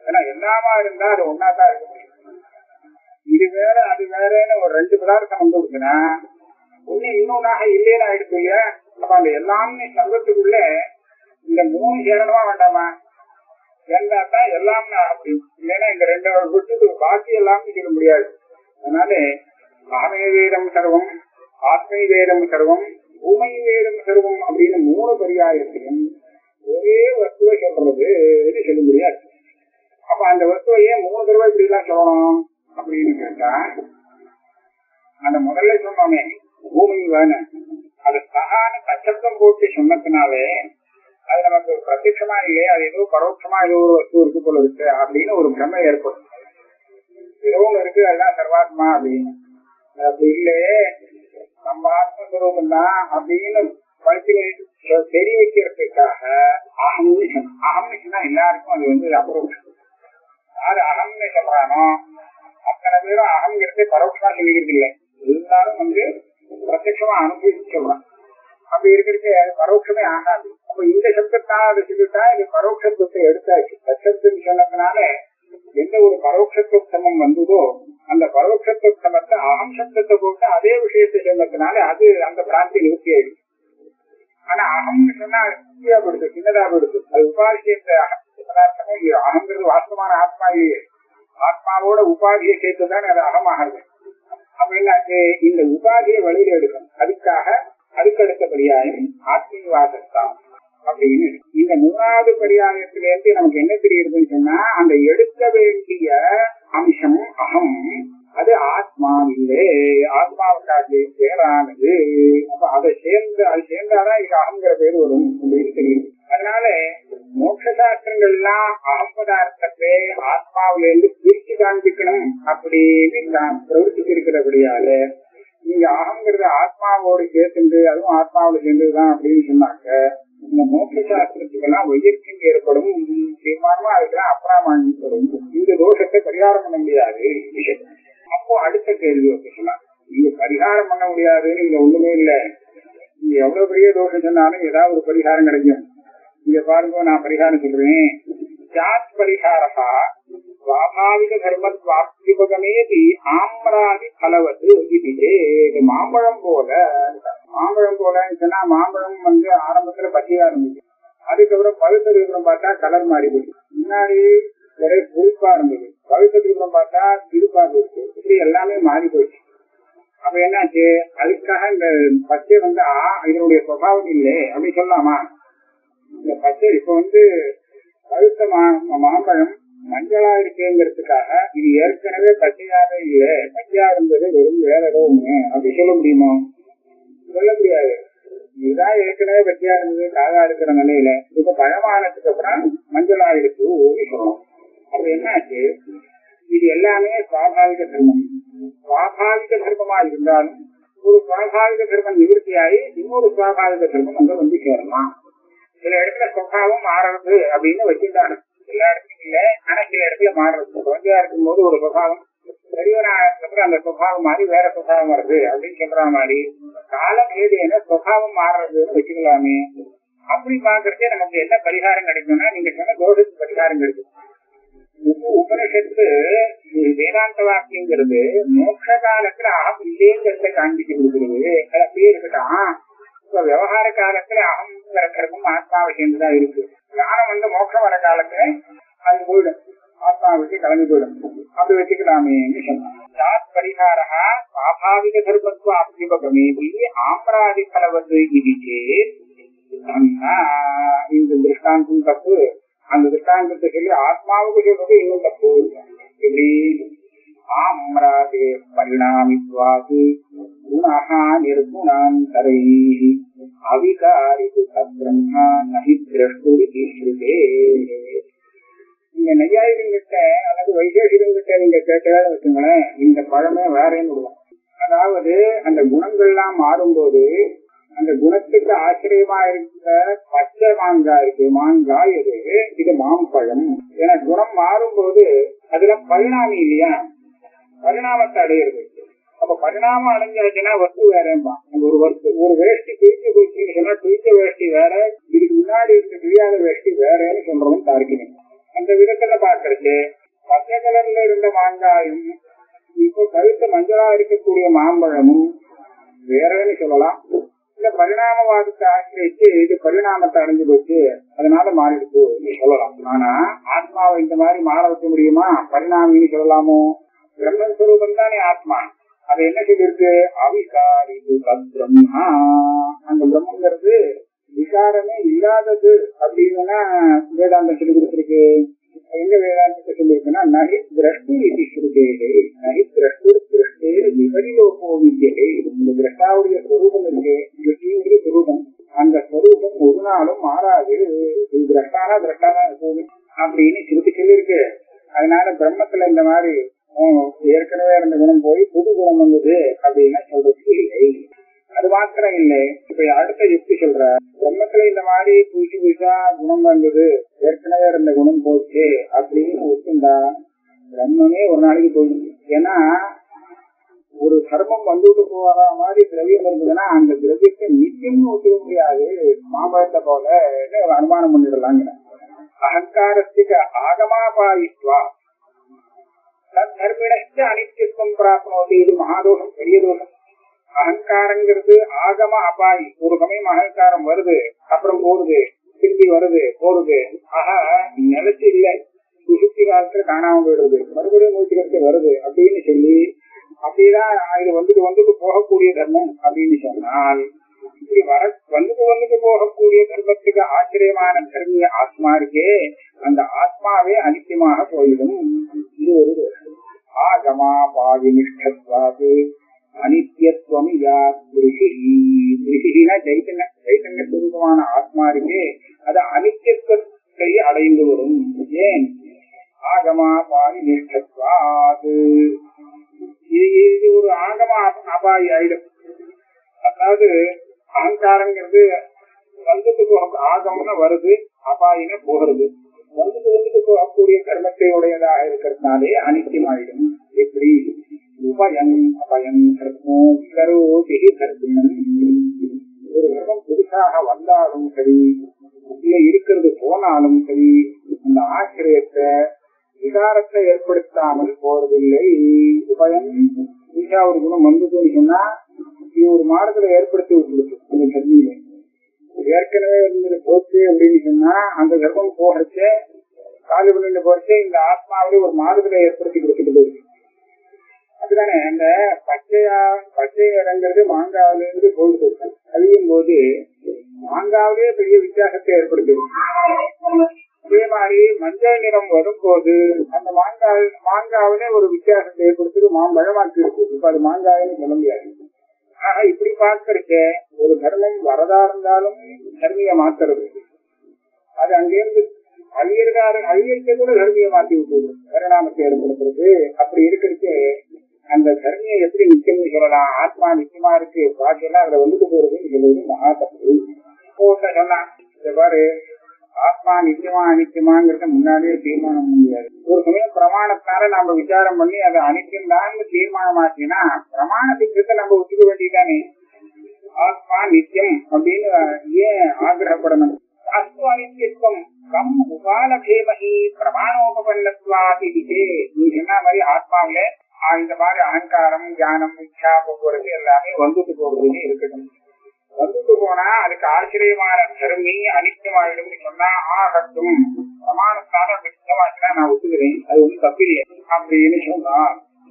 Speaker 2: ஏன்னா எல்லாமா இருந்தா அது ஒன்னா தான் இருக்க முடியும். இது வேற அது வேறன்னு ஒரு ரெண்டு பதார்த்தம் வந்து கொடுத்தனா ஒண்ணு இன்னொன்னாக இல்லைன்னு ஆயிடுச்சு இல்லையா? அப்ப அந்த எல்லாமே சர்வத்துக்குள்ள இந்த மூணு சேரணுமா வேண்டாமா? சேர்ந்தாதான் எல்லாம் அப்படி இல்லைன்னா இந்த ரெண்டு விட்டுட்டு பாக்கி எல்லாமே சொல்ல முடியாது. அதனால ஆமை வேதம் சர்வம் ஆத்மை வேதம் சர்வம் பூமை வேதம் சர்வம் அப்படின்னு மூணு பரியாயத்தையும் ஒரே வஸ்துவை சொல்றது சொல்ல முடியாது அப்ப அந்த வஸ்துவையே மூணு தடவை இப்படி எல்லாம் சொல்லணும் அப்படின்னு கேட்டா அந்த முதல்ல சொன்னோமே பூமி வேணும் அது சகான சச்சப்தம் போட்டு சொன்னதுனாலே அது நமக்கு பிரத்யட்சமா இல்லையே அது ஏதோ பரோட்சமா ஏதோ ஒரு வஸ்து இருக்கு போல இருக்கு அப்படின்னு ஒரு பிரமை ஏற்படும். ஏதோ ஒண்ணு இருக்கு அதுதான் சர்வாத்மா அப்படின்னு. அப்படி இல்லையே நம்ம ஆத்மஸ்வரூபம் தான் அப்படின்னு படுத்தி தெரிய வைக்கிறதுக்காக அகம்னு சொன்ன- எல்லாருக்கும் அது வந்து அபரோட்சம் யாரு அகம்னு சொல்றானோ அத்தனை பேரும் அகங்கிறது பரோட்சமா சொல்லிக்கிறது இல்லை. எல்லாரும் வந்து பிரத்யமா அனுபவிச்சு சொல்றான் அப்படி இருக்கிறது அது பரோட்சமே ஆகாது. அப்ப இந்த சப்தத்தால் அதை சொல்லிட்டா இது பரோட்சத்தை எடுத்தாச்சு. சப்தத்துன்னு சொன்னதுனால எந்த ஒரு பரோட்சத்துவம் வந்ததோ அந்த பரோட்சத்துவத்தை அகம் சப்தத்தை போட்டு அதே விஷயத்தை சொன்னதுனால அது அந்த பிராந்தி நிவர்த்தி ஆயிடுச்சு. ஆனா அகம்னு சொன்னா அது குட்டியா போடுது சின்னதா போடுது அது உபாதியத்தை பதார்த்தமும் இல்லையோ அகங்கிறது வாஸ்தவமான ஆத்மா இல்லையே ஆத்மாவோட உபாதியை சேர்த்துதான் அது அகமாகிறது. அப்ப இந்த உபாதியை வழியில எடுக்கணும். அதுக்காக அதுக்கடுத்த பரியாயம் ஆத்மீவாசத்தான் அப்படின்னு இந்த மூணாவது பரியாயத்திலிருந்து நமக்கு என்ன தெரியுதுன்னு சொன்னா அந்த எடுக்க வேண்டிய அம்சம் அகம். அது ஆத்மா இல்லை ஆத்மாவுக்காக பேரானது அப்ப அதை சேர்ந்து அது சேர்ந்தாதான் இது அகங்கிற பேர் வரும் அப்படின்னு தெரியும் அதனால மோட்ச சாஸ்திரங்கள் எல்லாம் அகம் பதார்த்தத்தை ஆத்மாவில இருந்து பிரிச்சு காண்பிக்கணும் அப்படின்னு நான் பிரவர்த்தித்து இருக்கிறபடியால நீங்க அகங்கிறது ஆத்மாவோடு சேர்த்துண்டு அதுவும் ஆத்மாவோட சேர்ந்ததுதான் அப்படின்னு சொன்னாக்க இந்த மோட்ச சாஸ்திரத்துக்கெல்லாம் ஏற்படும் தீர்மானமா அதுக்கெல்லாம் அப்ராமான்யம் இந்த தோஷத்தை பரிகாரம் பண்ண முடியாது அப்போ அடுத்த கேள்வி வச்சுக்கலாம் நீங்க பரிகாரம் பண்ண முடியாதுன்னு இங்க ஒண்ணுமே இல்ல. நீங்க எவ்வளவு பெரிய தோஷம் சொன்னாலும் ஏதாவது ஒரு பரிகாரம் கிடைக்கும். இங்க பாருங்க நான் பரிகாரம் சொல்றேன். ஜாத் பரிகாரா சுவாபாவிக தர்மத்வாப்திபகமேதி ஆம்பராதி பலவத்து இது மாம்பழம் போல. மாம்பழம் போலன்னு சொன்னா மாம்பழம் வந்து ஆரம்பத்துல பட்டியா இருந்துச்சு. அதுக்கப்புறம் பழுத்ததுக்கு அப்புறம் பார்த்தா கலர் மாறி போச்சு. முன்னாடி ஒரே புளிப்பா இருந்தது. பழுத்ததுக்கு அப்புறம் பார்த்தா திருப்பா போச்சு. இப்படி எல்லாமே மாறி போச்சு. அப்ப என்னாச்சு? அதுக்காக இந்த பச்சை வந்து ஆ இதனுடைய சுவாவம் இல்லை அப்படின்னு சொல்லலாமா இந்த பச்சை இப்ப வந்து பழுத்த மா- மாம்பழம் மஞ்சளா இருக்குங்கிறதுக்காக இது ஏற்கனவே பச்சையாக இல்லை. பச்சையா இருந்தது வெறும் வேற ஏதோ ஒண்ணு அப்படி சொல்ல முடியுமா? சொல்ல முடியாது இதுதான் ஏற்கனவே பச்சையா இருந்தது காதா இருக்கிற நிலையில இப்ப பழமானதுக்கு அப்புறம் மஞ்சளா இருக்கு சொல்லணும் அப்ப என்னாச்சு? இது எல்லாமே சுவாபாவிக தர்மம். சுவாபாவிக தர்மமா இருந்தாலும் ஒரு சுவாபாவிக தர்மம் நிவர்த்தியாகி இன்னொரு சுவாபாவிக தர்மம் அங்க வந்து சேரலாம். சில இடத்துல சுவாவம் மாறுறது அப்படின்னு வச்சிருந்தாங்க. எல்லா இடத்துலயும் இல்ல. ஆனா சில இடத்துல மாறுறது. குழந்தையா இருக்கும் போது ஒரு சுவாவம் பெரியவனா அப்புறம் அந்த சுபாவம் மாறி வேற சுவாவம் வருது அப்படின்னு சொல்ற மாதிரி காலம் ஏதேனும் சுபாவம் மாறுறதுன்னு வச்சுக்கலாமே. அப்படி பாக்குறதே நமக்கு என்ன பரிகாரம் கிடைக்கும்னா நீங்க சொன்ன தோஷத்துக்கு பரிகாரம் கிடைக்கும் உப- உபனிஷத்து இது வேதாந்த வாக்கியங்கிறது மோட்ச காலத்துல அகம் இல்லைங்கிறத காண்பிச்சு கொடுக்குறது. அப்படியே இருக்கட்டும். இப்ப விவகார காலத்துல அகங்கிற கருப்பும் ஆத்மாவை தான் இருக்கு. ஞானம் வந்து மோட்சம் வர காலத்துல அது போயிடும். ஆத்மா விட்டு கலந்து போயிடும் அப்படி வச்சுக்கலாமேன்னு சொன்னான் யாத் பரிகாரா சுவாபாவிக தர்மத்துவ அபிபகமேபி ஆம்பராதி கலவது இது சேத் அண்ணா, இந்த திருஷ்டாந்தம் தப்பு அந்த திருஷ்டாந்தத்தை சொல்லி ஆத்மாவுக்கு சொல்றது இன்னும் தப்பு எப்படி ஆம்ராதே பரிணாமித்வாது குணஹா நிர்குணாந்தரை அவிகாரிது தத்ரம்மா நகி திரஷ்டுரிதி ஸ்ருதே இந்த நையாயிரங்கிட்ட அல்லது வைசேஷிகங்கிட்ட நீங்க கேட்கலான்னு வச்சுங்களேன் இந்த பழமே வேறேன்னு விடுவோம் அதாவது அந்த குணங்கள்லாம் மாறும்போது அந்த குணத்துக்கு ஆச்சரியமா இருக்கிற பச்சை மாங்காய் இருக்கு. மாங்காய் எது? இது மாம்பழம். ஏன்னா குணம் மாறும்போது அதுல பரிணாமி இல்லையா? பரிணாமத்தை அடையிறது. அப்ப பரிணாமம் அடைஞ்சாச்சுன்னா வஸ்து வேறேம்பா ஒரு வஸ்து ஒரு வேஷ்டி கிழிச்சு போச்சுன்னு சொன்னா கிழிச்ச வேஷ்டி வேற இதுக்கு முன்னாடி இருக்க கிழியாத வேஷ்டி வேறேன்னு சொல்றவன் தார்க்கினேன் விதத்துல பச்சை கலர்ல இருந்த மாங்காயும் இப்போ கழுத்து மஞ்சளா இருக்கக்கூடிய மாம்பழமும் வேறன்னு சொல்லலாம். இல்ல பரிணாமவாதத்தை ஆசிரியச்சு இது பரிணாமத்தை அடைஞ்சு போச்சு. அதனால மாறிடுச்சு சொல்லலாம். ஆனா ஆத்மாவை இந்த மாதிரி மாற வைக்க முடியுமா? பரிணாமின்னு சொல்லலாமோ? பிரம்மஸ்வரூபம் தானே ஆத்மா. அது என்ன சொல்லிருக்கு அவிகாரி பிரம்மா. அந்த பிரம்மங்கிறது விகாரமே இல்லாதது அப்படின்னா வேதாந்தம் சொல்லி கொடுத்திருக்கு. எங்க வேதாந்தத்தை சொல்லியிருக்கேன்னா நகை திரஷ்டி இது ஸ்ருதேகே. நகி திரஷ்டு திருஷ்டே விபரிலோகோ வித்தியகே இந்த திரஷ்டாவுடைய ஸ்வரூபம் இருக்கு திருஷ்டியுடைய ஸ்வரூபம் அந்த ஸ்வரூபம் ஒரு நாளும் மாறாது. இது திரஷ்டானா திரஷ்டானா எப்போதும் அப்படின்னு ஸ்ருதி சொல்லியிருக்கு. அதனால பிரம்மத்துல இந்த மாதிரி ஏற்கனவே இருந்த குணம் போய் புது குணம் வந்தது அப்படின்னா சொல்றதுக்கு இல்லை. அது மாத்திரம் இல்லை. இப்ப அடுத்த யுக்தி சொல்ற பிரம்மத்துல இந்த மாதிரி புதுசு புதுசா குணம் வந்தது ஏற்கனவே இருந்த குணம் போச்சு அப்படின்னு ஒத்துண்டா பிரம்மமே ஒரு நாளைக்கு போயிடும் ஏன்னா ஒரு தர்மம் வந்துட்டு போற மாதிரி திரவியம் இருந்ததுன்னா அந்த திரவியத்தை நிச்சயம் ஒத்துக்க முடியாது. மாம்பழத்தை போல அனுமானம் பண்ணிடலாங்கிற. அகங்காரத்துக்கு ஆகமாபாயித்வா. தர்மிடச்ச அனித்தியத்துவம் பிராப்னோதி இது மகாதோஷம் பெரிய தோஷம். அகங்காரங்கிறது ஆகம அபாயி. ஒரு சமயம் அகங்காரம் வருது அப்புறம் போடுது திருப்பி வருது போடுது ஆஹா நிலைச்சு இல்ல. சுசுத்தி காலத்துல காணாம போயிடுது. மறுபடியும் மூச்சுக்கிறது வருது அப்படின்னு சொல்லி அப்படிதான் இது வந்துட்டு வந்துட்டு போகக்கூடிய தர்மம் அப்படின்னு சொன்னால் இப்படி வர வந்துட்டு வந்துட்டு போகக்கூடிய தர்மத்துக்கு ஆச்சரியமான தர்மிய ஆத்மா இருக்கே அந்த ஆத்மாவே அனித்தியமாக போயிடும். இது ஒரு ஆகமா பாவி நிஷ்டத்வாது அனித்யத்துவம் யா திருஷி திருஷினா சைத்தன்ய சைத்தன்ய சுரூபமான ஆத்மா இருக்கே அது அனித்தியத்துவத்தை அடைந்து வரும் ஏன் ஆகமா பாரி நிஷ்டத்வாது இது ஒரு ஆகமா அப- அபாயி ஆயிடும் அதாவது அகங்காரங்கிறது வந்துட்டு ஆகம்னு வருது அபாயின போகிறது வந்துட்டு வந்துட்டு போகக்கூடிய கர்மத்தையுடையதாக இருக்கிறதுனாலே அனித்தியம் அனித்தியமாயிடும் எப்படி உபயம் அபயம் கர்மோ கரோதி கர்மம் ஒரு கர்மம் புதுசாக வந்தாலும் சரி இல்ல இருக்கிறது போனாலும் சரி அந்த ஆச்சரியத்தை விகாரத்தை ஏற்படுத்தாமல் போறதில்லை உபயம் புதுசா ஒரு குணம் வந்ததுன்னு சொன்னா இது ஒரு மாறுதலை ஏற்படுத்தி விட்டுருக்கு அந்த கர்மியில ஏற்கனவே இருந்தது போச்சு அப்படின்னு சொன்னா அந்த கர்ப்பம் போகிறச்சே காலி பண்ணிட்டு போறச்சே இந்த ஆத்மாவிலே ஒரு மாறுதலை ஏற்படுத்தி கொடுத்துட்டு போயிருக்கு அதுதானே அந்த பச்சையா பச்சை இடங்கிறது மாங்காவில இருந்து போயிட்டு இருக்கு அழியும் போது மாங்காவிலே பெரிய வித்தியாசத்தை ஏற்படுத்துது. அதே மாதிரி மஞ்சள் நிறம் வரும்போது அந்த மாங்காய் மாங்காவிலே ஒரு வித்தியாசத்தை ஏற்படுத்துது. மாம்பழமாக்கி இருக்கு. இப்ப அது மாங்காயின்னு சொல்ல முடியாது ஆனா இப்படி பார்க்கறச்ச ஒரு தர்மம் வரதா இருந்தாலும் தர்மிய மாத்துறது. அது அங்கிருந்து அழியறதாரு அழியறத கூட தர்மிய மாத்தி விட்டு பரிணாமத்தை ஏற்படுத்துறது. அப்படி இருக்கிறது அந்த தர்மியை எப்படி நிச்சயம்னு சொல்லலாம்? ஆத்மா நிச்சயமா இருக்கு. பாக்கியெல்லாம் அதுல வந்துட்டு போறதுன்னு சொல்றது மகா தப்பு ஒருத்தன் சொன்னான் இந்த பாரு ஆத்மா நிச்சயமா அனித்தியமாங்கிறத முன்னாடியே தீர்மானம் முடியாது ஒரு சமயம் பிரமாணத்தால நாம விசாரம் பண்ணி அதை அனித்தியம் தான் தீர்மானம் ஆச்சுன்னா பிரமாண சித்தத்தை நம்ம ஒத்துக்க வேண்டியதானே ஆத்மா நித்தியம் அப்படின்னு ஏன் ஆகிரகப்படணும் அஸ்து அனித்தியத்துவம் கம் உபாலபேமகி பிரமாணோபபன்னத்வாதி நீ சொன்ன மாதிரி ஆத்மாவில இந்த மாதிரி அகங்காரம் ஞானம் இச்சா போக்குவரத்து எல்லாமே வந்துட்டு போகுதுன்னு இருக்கணும் வந்துட்டு போனா அதுக்கு ஆச்சரியமான தர்மி அனித்தியமாயிடும் சொன்னா ஆகட்டும் பிரமாணத்தால நிச்சயமாச்சுன்னா நான் ஒத்துக்கிறேன். அது ஒன்றும் தப்பில்லை அப்படின்னு சொன்னா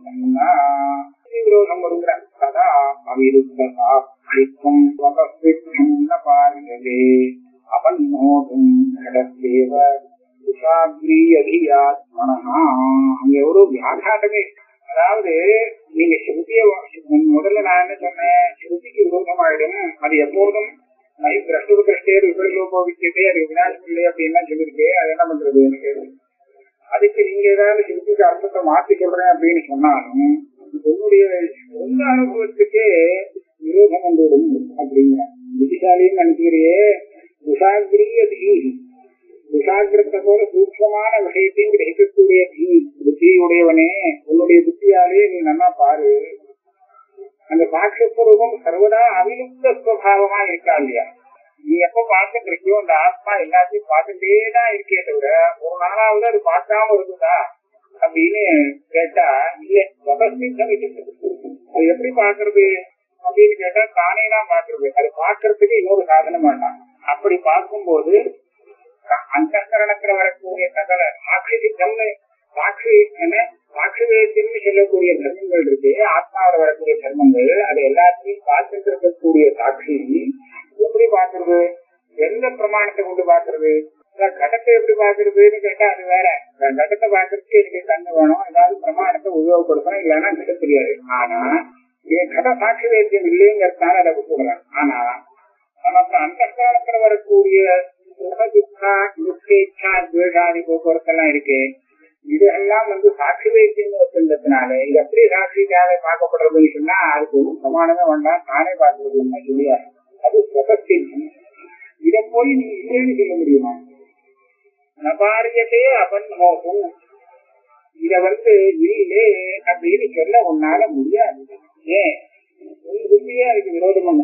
Speaker 2: சொன்னா, விரோதம் வருங்கிற கதா அவிருத்தா அழிக்கும் வகஸ்விக்கும் ந பாரியதே அபன்னோதும் கடத்தேவ அதியாத்மனா அங்க ஒரு வியாகாட்டமே அதாவது நீங்க ஸ்ருதிய முதல்ல நான் என்ன சொன்னேன்? ஸ்ருதிக்கு விரோதமாயிடும். அது எப்போதும் திரஷ்டு திருஷ்டேர் விபரலோபவிக்கதே அது வினாசம் இல்லை சொல்லியிருக்கேன் அது என்ன பண்றது எனக்கு? அதுக்கு நீங்க ஏதாவது ஸ்ருதிக்கு அர்த்தத்தை மாத்தி சொல்றேன் அப்படின்னு சொன்னாலும் உன்னுடைய சொந்த அனுபவத்துக்கே விரோதம் வந்துவிடும் அப்படிங்கிற. புத்திசாலின்னு நினைக்கிறியே துஷாகிரிய தீ துஷாகிரத்தை போல சூட்சமான விஷயத்தையும் கிரகிக்கக்கூடிய தீ புத்தியுடையவனே உன்னுடைய புத்தியாலே நீ நல்லா பாரு. அந்த சாட்சஸ்வரூபம் சர்வதா அவிலுப்த ஸ்வபாவமா இருக்கா இல்லையா? நீ எப்ப பார்த்துட்டு இருக்கியோ அந்த ஆத்மா எல்லாத்தையும் பார்த்துட்டே தான் இருக்கே தவிர ஒரு நாளாவது அது பார்க்காம இருக்குதா? அப்படின்னு கேட்டா இல்ல அது எப்படி பாக்குறது அப்படின்னு கேட்டா தானே தான் பாக்குறது அது பாக்குறதுக்கு இன்னொரு சாதனம் வேண்டாம் அப்படி பார்க்கும்போது அந்தகரணத்துல வரக்கூடிய சகல சாட்சி தன்மை மாற்றி என்ன சாட்சி சொல்லக்கூடிய தர்மங்கள் இருக்கு ஆத்மாவில் வரக்கூடிய தர்மங்கள் அது எல்லாத்தையும் பார்த்துட்டு இருக்கக்கூடிய சாட்சி எப்படி பாக்குறது எந்த பிரமாணத்தை கொண்டு பாக்குறது கடத்தை எப்படி பாக்குறதுன்னு கேட்டா அது வேற கடத்தை பாக்குறதுக்கு எனக்கு கண்ணு வேணும் ஏதாவது பிரமாணத்தை உபயோகப்படுத்தணும் இல்லைன்னா கிட்ட தெரியாது ஆனா என் கட சாட்சி வேத்தியம் இல்லைங்கிறதுனால அதை விட்டுடுறேன் ஆனா நமக்கு அந்த காலத்துல வரக்கூடிய சுக துக்கா துக்கேச்சா துவேகாதி போக்குவரத்தெல்லாம் இருக்கு. இதெல்லாம் வந்து சாட்சி வைத்தியம் வச்சிருந்ததுனால இது எப்படி சாட்சிக்காக பார்க்கப்படுறதுன்னு சொன்னா அதுக்கு ஒன்றும் சமானமே வேண்டாம். தானே பார்க்கறது சொல்லியாரு அது சுகத்தின் இதை போய் நீ இல்லைன்னு சொல்ல முடியுமா? நபாரியத்தே அபன்மோகம் இத வந்து இல்லே அப்படின்னு சொல்ல உன்னால முடியாது. ஏன்? உன் புத்தியே அதுக்கு விரோதம் பண்ண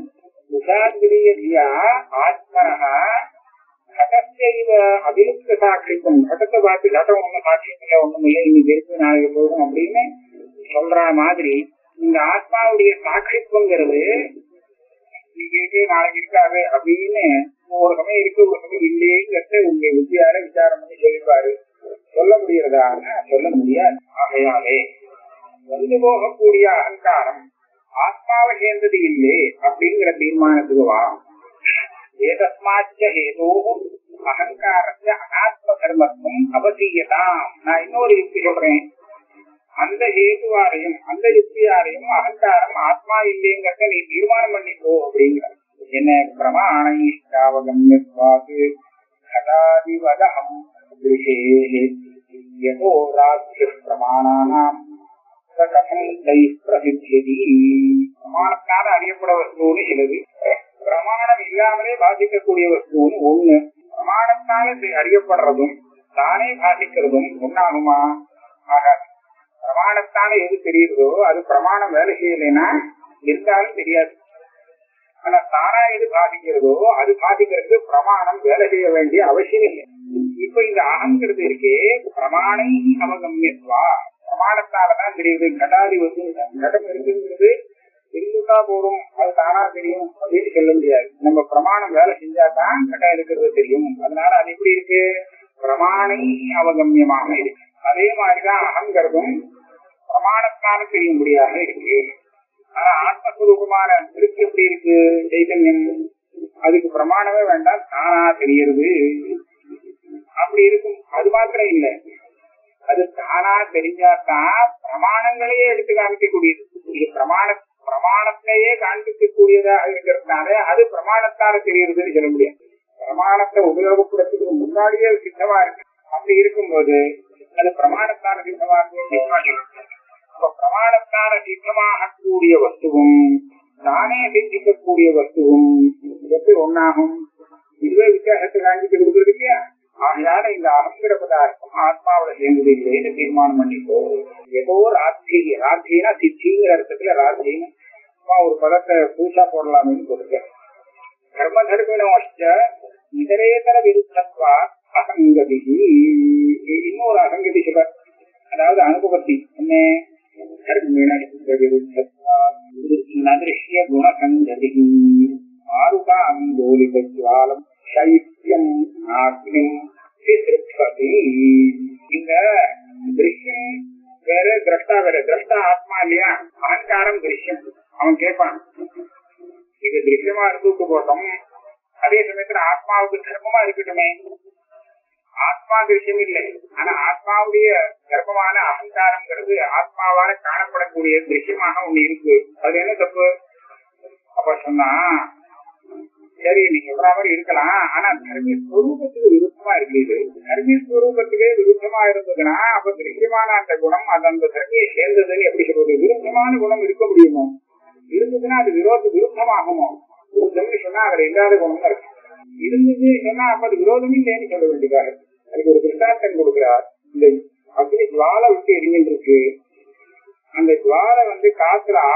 Speaker 2: உஷாந்திரியா ஆத்மனஹா கடத்தைவ அபிலுப்த சாட்சிக்கும் பார்த்து கடம் ஒண்ணும் சாட்சியம் ஒண்ணும் இல்லை இன்னைக்கு இருக்கு நாளைக்கு போகும் அப்படின்னு சொல்ற மாதிரி இந்த ஆத்மாவுடைய சாட்சித்துவங்கிறது இன்னைக்கு இருக்கு நாளைக்கு இருக்காது அப்படின்னு ஒரு சமயம் இருக்கு ஒரு சமயம் இல்லையேங்கிறத உங்க வித்தியார விசாரம் பண்ணி சொல்லிப்பாரு சொல்ல முடியறதா சொல்ல முடியாது ஆகையாலே வந்து போகக்கூடிய அகங்காரம் ஆத்மாவை சேர்ந்தது இல்லை அப்படிங்கிற தீர்மானத்துக்கு வா ஏதஸ்மாச்ச ஹேதோ அகங்காரத்த அனாத்ம தர்மத்துவம் அவசியதாம் நான் இன்னொரு யுக்தி சொல்றேன் அந்த ஹேதுவாரையும் அந்த யுக்தியாரையும் அகங்காரம் ஆத்மா இல்லைங்கிறத நீ தீர்மானம் பண்ணிக்கோ அப்படிங்கிற என்ன பிரமாணைஷ்டாவகம்யத்வாது கதாதிவதம் திருஷே யதோ ராஜ்ய பிரமாணானாம் பிரசித்தி பிரமாணத்தால் அறியப்பட வஸ்துன்னு சிலது பிரமாணம் இல்லாமலே பாதிக்கக்கூடிய வஸ்துன்னு ஒண்ணு பிரமாணத்தால அறியப்படுறதும் தானே பாதிக்கிறதும் ஒன்னாகுமா ஆகாது. பிரமாணத்தால எது தெரியுதோ அது பிரமாணம் வேலை செய்யலைன்னா இருந்தாலும் தெரியாது. ஆனா தானா எது பாதிக்கிறதோ அது பாதிக்கிறதுக்கு பிரமாணம் வேலை செய்ய வேண்டிய அவசியம் இல்லை. இப்ப இந்த அகங்கிறது இருக்கே பிரமாணை அவகமியத்வா. பிரமாணத்தாலதான் தெரியுது கடாதி வந்து கடம் இருக்குங்கிறது தெரிஞ்சுட்டா போதும். அது தானா தெரியும். அப்படின்னு சொல்ல முடியாது. நம்ம பிரமாணம் வேலை செஞ்சாதான் கடம் இருக்கிறது தெரியும். அதனால அது எப்படி இருக்கு? பிரமாணை அவகமியமாக இருக்கு. அதே மாதிரிதான் அகங்கிறதும் பிரமாணத்தால தெரியும்படியாக இருக்கு. ஆனா ஆத்மஸ்வரூபமான திருப்தி எப்படி இருக்கு? சைதன்யம். அதுக்கு பிரமாணமே வேண்டாம். தானா தெரியறது அப்படி இருக்கும். அது மாத்திரம் இல்ல. அது தானா தெரிஞ்சாதான் பிரமாணங்களையே எடுத்து காமிக்கக்கூடியது. இது பிரமாண பிரமாணத்தையே காண்பிக்கக்கூடியதாக இருக்கிறதுனால அது பிரமாணத்தால தெரியறதுன்னு சொல்ல முடியாது. பிரமாணத்தை உபயோகப்படுத்துறதுக்கு முன்னாடியே சித்தமா இருக்கு. அப்படி இருக்கும்போது அது பிரமாணத்தான சித்தமாக பிரமாணத்தான அப்ப சித்தமாக கூடிய வஸ்துவும் தானே சிந்திக்கக்கூடிய வஸ்துவும் எப்படி ஒன்னாகும் இதுவே வித்தியாசத்தை காண்பித்து கொடுக்குறது இல்லையா? ஆகையால இந்த அகங்கிற பதார்த்தம் ஆத்மாவோட சேர்ந்தது தீர்மானம் பண்ணிக்கோ ஏதோ ராத்தி ராத்திரினா சித்திங்கிற அர்த்தத்துல ராத்திரின்னு ஒரு பதத்தை பூசா போடலாம்னு கொடுக்க கர்ம தர்மினோஷ்ட இதரேதர விருத்தத்வா அகங்கதி இன்னொரு அகங்கதி சொல்ற அதாவது அனுபவத்தி. என்ன?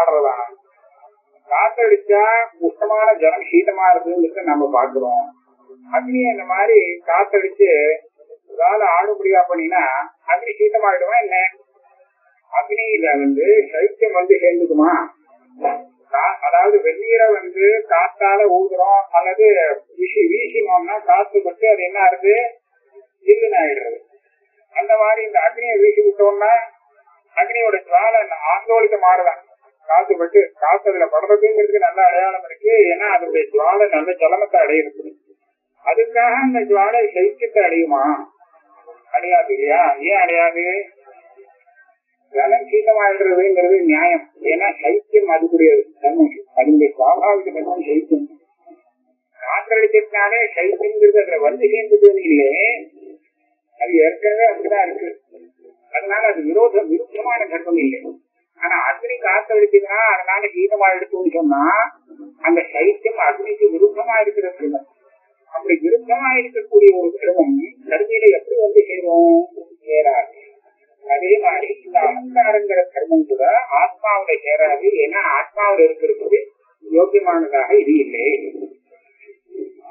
Speaker 2: காத்துல ஆடுறதா காத்தடிச்சா உஷ்ணமான ஜலம் சீதமா இருக்குங்கிறத நம்ம பாக்குறோம் அக்னி இந்த மாதிரி காத்தடிச்சு ஏதாவது ஆடுபடியா பண்ணினா அக்னி சீதமாயிடுமா என்ன? அக்னியில வந்து சைத்தியம் வந்து சேர்ந்துக்குமா? கா- அதாவது வெந்நீரை வந்து காத்தால ஊதுறோம் அல்லது வீசி வீசினோம்னா காத்து பட்டு அது என்ன ஆகுது? ஜில்லுன்னு ஆயிடுறது. அந்த மாதிரி இந்த அக்னியை வீசி விட்டோம்னா அக்னியோட ஜுவால ஆந்தோலிக்க மாறுதான். காத்து பட்டு காத்து அதுல படுறதுங்கிறதுக்கு நல்ல அடையாளம் இருக்கு. ஏன்னா அதனுடைய ஜுவாலை நல்ல ஜலமத்தை அடையிறது அதுக்காக அந்த ஜுவாலை சைத்தியத்தை அடையுமா அடையாது இல்லையா? ஏன் அடையாது ஜலம் சீதமாயிடுறதுங்கிறது நியாயம். ஏன்னா சைத்தியம் அதுக்குரிய தன்மை. அதனுடைய சுவாபாவிக தன்மை சைத்தியம். காற்றடிச்சதுனாலே சைக்கியங்கிறது அதுல வந்து சேர்ந்ததுன்னு இல்லையே. அது ஏற்கனவே அப்படிதான் இருக்கு. அதனால அது விரோத விருத்தமான கர்ப்பம் இல்லை ஆனா அக்னி காத்தடிச்சதுன்னா அதனால கீதமா எடுத்துன்னு சொன்னா அந்த சைத்தியம் அக்னிக்கு விருப்பமா இருக்கிற கிருமம் அப்படி விருப்பமா இருக்கக்கூடிய ஒரு கிருமம் கருவியில எப்படி வந்து சேரும்? சேராது. அதே மாதிரி இந்த அகங்காரங்கிற கர்மம் கூட ஆத்மாவுல சேராது. ஏன்னா ஆத்மாவுல இருக்கிறது யோக்கியமானதாக இது இல்லை.